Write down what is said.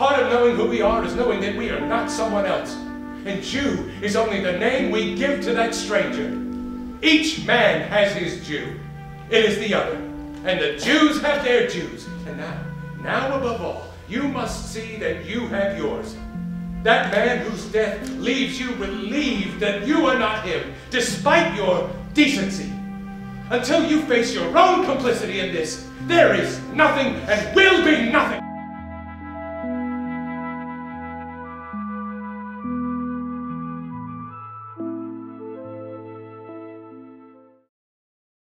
Part of knowing who we are is knowing that we are not someone else. And Jew is only the name we give to that stranger. Each man has his Jew. It is the other. And the Jews have their Jews. And now, now above all, you must see that you have yours. That man whose death leaves you relieved that you are not him, despite your decency. Until you face your own complicity in this, there is nothing and will be nothing.